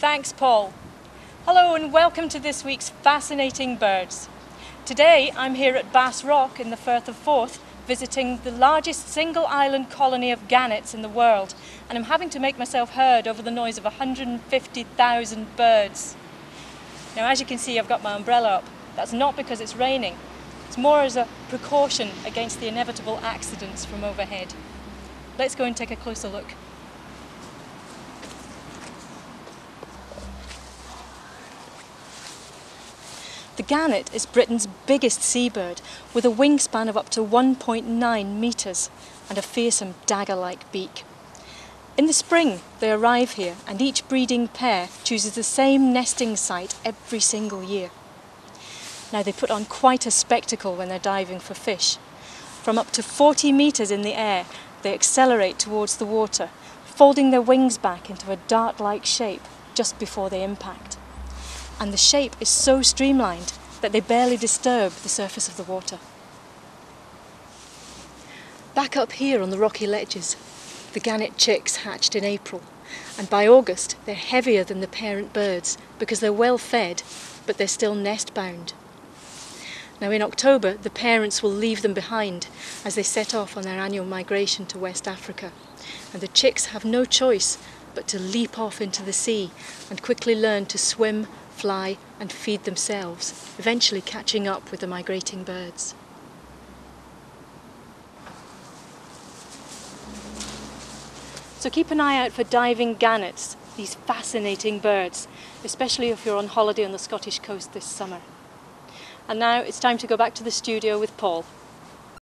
Thanks, Paul. Hello and welcome to this week's Fascinating Birds. Today I'm here at Bass Rock in the Firth of Forth visiting the largest single island colony of gannets in the world and I'm having to make myself heard over the noise of 150,000 birds. Now as you can see I've got my umbrella up. That's not because it's raining, it's more as a precaution against the inevitable accidents from overhead. Let's go and take a closer look. The gannet is Britain's biggest seabird with a wingspan of up to 1.9 metres and a fearsome dagger-like beak. In the spring they arrive here and each breeding pair chooses the same nesting site every single year. Now they put on quite a spectacle when they're diving for fish. From up to 40 metres in the air they accelerate towards the water, folding their wings back into a dart-like shape just before they impact and the shape is so streamlined that they barely disturb the surface of the water. Back up here on the rocky ledges, the gannet chicks hatched in April, and by August they're heavier than the parent birds because they're well fed, but they're still nest bound. Now in October, the parents will leave them behind as they set off on their annual migration to West Africa, and the chicks have no choice but to leap off into the sea and quickly learn to swim, fly and feed themselves, eventually catching up with the migrating birds. So keep an eye out for diving gannets, these fascinating birds, especially if you're on holiday on the Scottish coast this summer. And now it's time to go back to the studio with Paul.